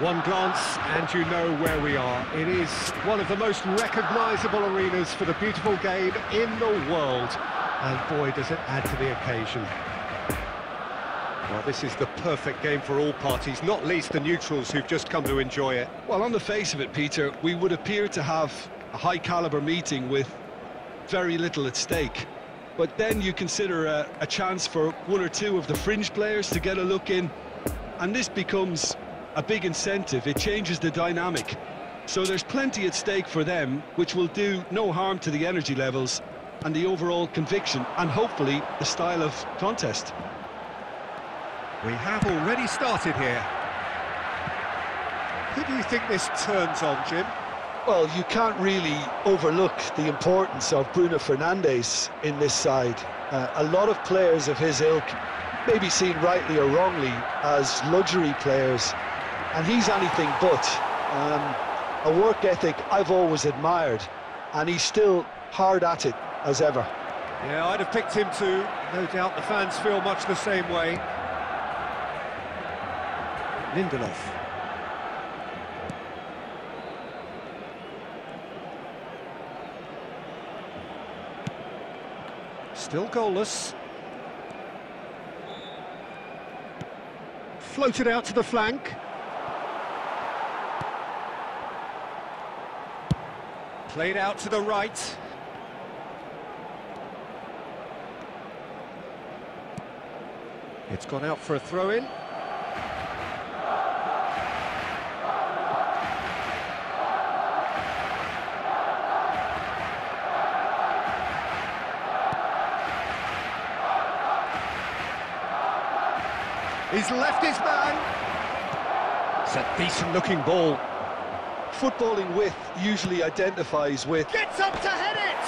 One glance and you know where we are. It is one of the most recognisable arenas for the beautiful game in the world. And boy, does it add to the occasion. Well, this is the perfect game for all parties, not least the neutrals who've just come to enjoy it. Well, on the face of it, Peter, we would appear to have a high-caliber meeting with very little at stake. But then you consider a, a chance for one or two of the fringe players to get a look in, and this becomes a big incentive. It changes the dynamic. So there's plenty at stake for them, which will do no harm to the energy levels and the overall conviction, and hopefully the style of contest. We have already started here. Who do you think this turns on, Jim? Well, you can't really overlook the importance of Bruno Fernandes in this side. Uh, a lot of players of his ilk may be seen rightly or wrongly as luxury players and he's anything but. Um, a work ethic I've always admired, and he's still hard at it as ever. Yeah, I'd have picked him too. No doubt the fans feel much the same way. Lindelof. Still goalless. Floated out to the flank. Played out to the right. It's gone out for a throw-in. He's left his man. It's a decent-looking ball footballing with usually identifies with... Gets up to head it!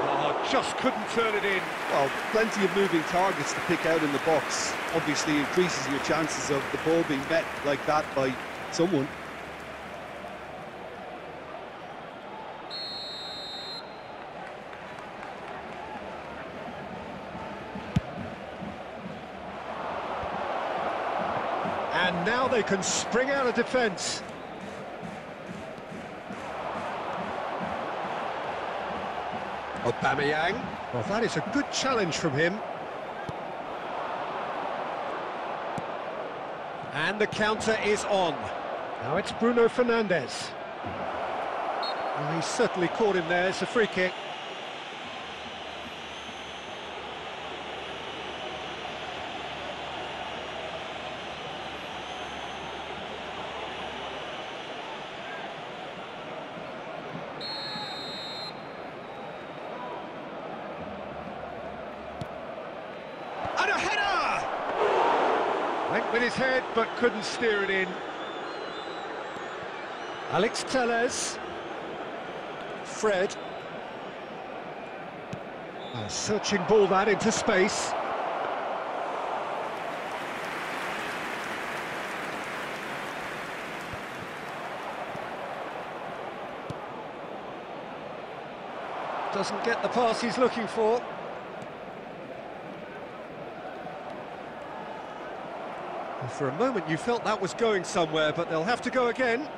Oh, just couldn't turn it in. Well, plenty of moving targets to pick out in the box. Obviously increases your chances of the ball being met like that by someone. They can spring out of defence. Aubameyang. Well, that is a good challenge from him. And the counter is on. Now it's Bruno Fernandes. Well, he certainly caught him there. It's a free kick. With his head, but couldn't steer it in. Alex Telles. Fred. A searching ball that into space. Doesn't get the pass he's looking for. Well, For a moment you felt that was going somewhere, but they'll have to go again.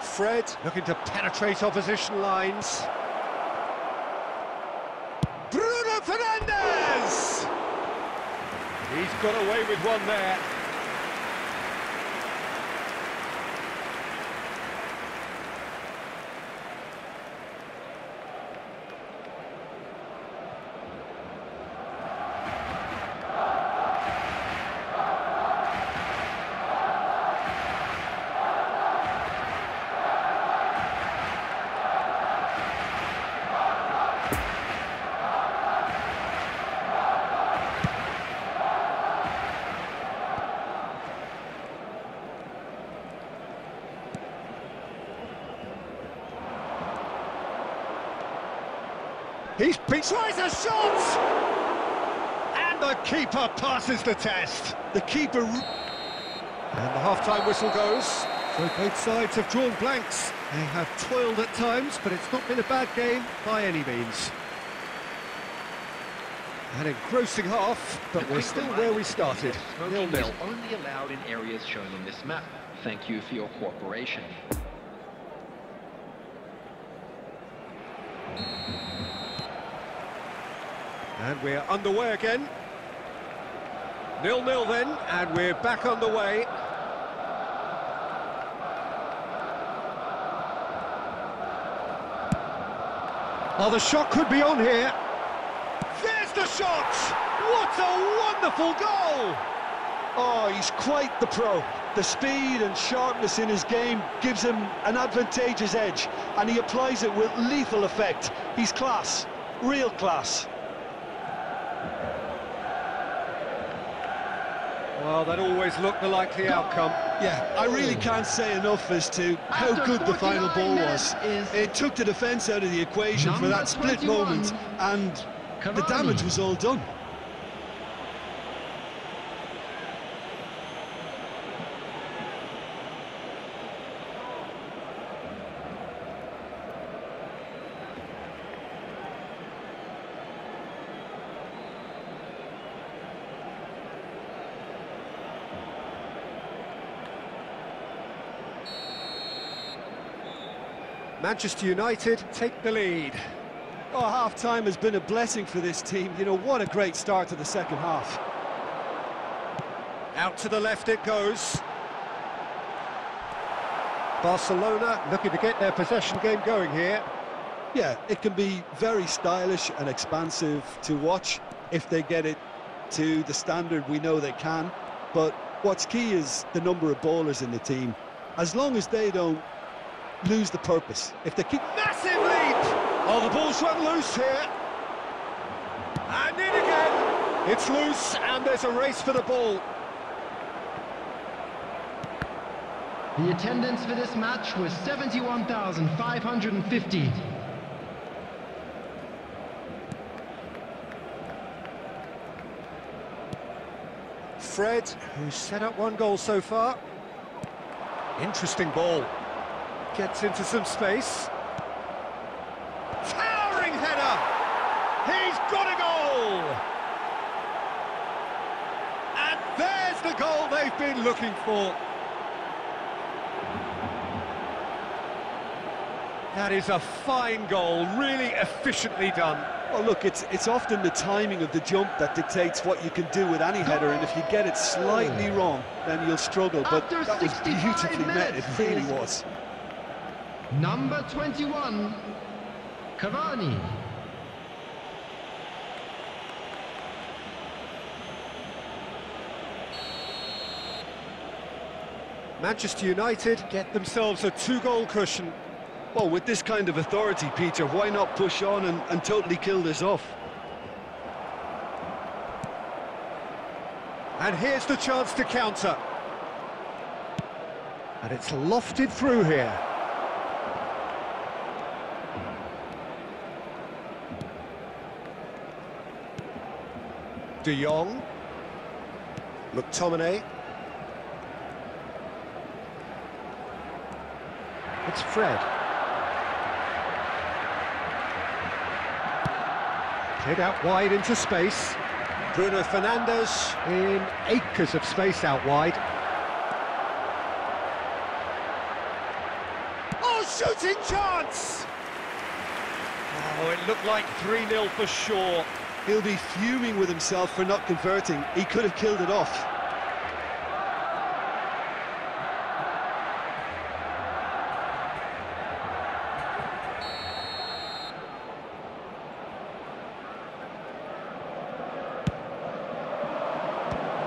Fred looking to penetrate opposition lines. Bruno Fernandes! He's got away with one there. He's he tries a shot! And the keeper passes the test. The keeper... And the half-time whistle goes. So both sides have drawn blanks. They have toiled at times, but it's not been a bad game by any means. An engrossing half, but we're still where we started. Smoking Nil-nil. is only allowed in areas shown on this map. Thank you for your cooperation. And we're underway again. Nil-nil then, and we're back underway. Oh, the shot could be on here. There's the shot! What a wonderful goal! Oh, he's quite the pro. The speed and sharpness in his game gives him an advantageous edge, and he applies it with lethal effect. He's class, real class. Well, that always looked the likely outcome. Yeah, I really can't say enough as to how good the final ball was. It took the defence out of the equation for that split moment, and the damage was all done. Manchester United take the lead. Oh, half-time has been a blessing for this team. You know, what a great start to the second half. Out to the left it goes. Barcelona looking to get their possession game going here. Yeah, it can be very stylish and expansive to watch if they get it to the standard we know they can. But what's key is the number of ballers in the team. As long as they don't lose the purpose. If they keep... Massive leap! Oh, the ball's run loose here. And in again. It's loose and there's a race for the ball. The attendance for this match was 71,550. Fred, who's set up one goal so far. Interesting ball. Gets into some space. Towering header! He's got a goal! And there's the goal they've been looking for. That is a fine goal, really efficiently done. Well, look, it's it's often the timing of the jump that dictates what you can do with any header, and if you get it slightly hmm. wrong, then you'll struggle. But After that was 65 beautifully met, it really was. Number 21, Cavani. Manchester United get themselves a two-goal cushion. Well, with this kind of authority, Peter, why not push on and, and totally kill this off? And here's the chance to counter. And it's lofted through here. De Jong. McTominay. It's Fred. Played out wide into space. Bruno Fernandes in acres of space out wide. Oh, shooting chance! Oh, it looked like 3-0 for sure. He'll be fuming with himself for not converting. He could have killed it off.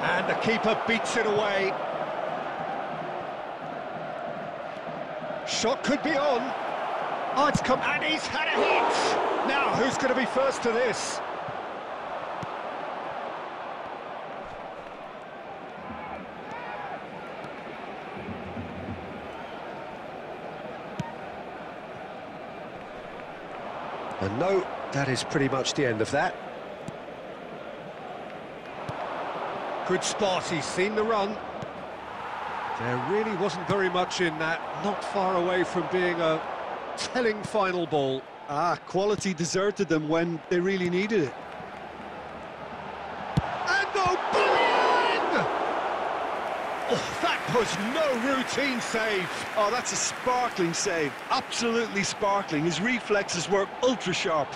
And the keeper beats it away. Shot could be on. Oh, it's come, and he's had a hit! Now, who's going to be first to this? And no, that is pretty much the end of that. Good spot, he's seen the run. There really wasn't very much in that, not far away from being a telling final ball. Ah, quality deserted them when they really needed it. And O'Brien! Oh, that was no routine save. Oh, that's a sparkling save. Absolutely sparkling. His reflexes were ultra sharp.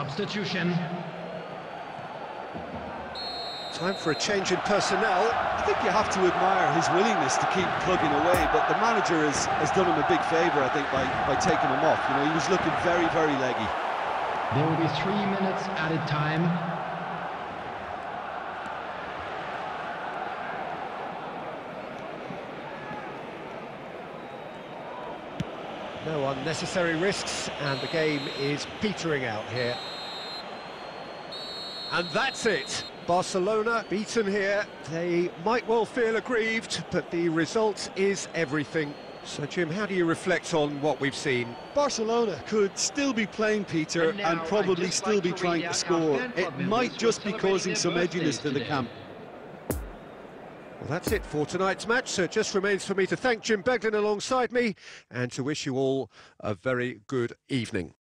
Substitution. Time for a change in personnel. I think you have to admire his willingness to keep plugging away, but the manager has, has done him a big favour, I think, by, by taking him off. You know, he was looking very, very leggy. There will be three minutes added time. Unnecessary risks, and the game is petering out here. And that's it. Barcelona beaten here. They might well feel aggrieved, but the result is everything. So, Jim, how do you reflect on what we've seen? Barcelona could still be playing, Peter, And and, probably still like be to trying to score. It might just be causing some edginess to the camp. That's it for tonight's match. So it just remains for me to thank Jim Beglin alongside me and to wish you all a very good evening.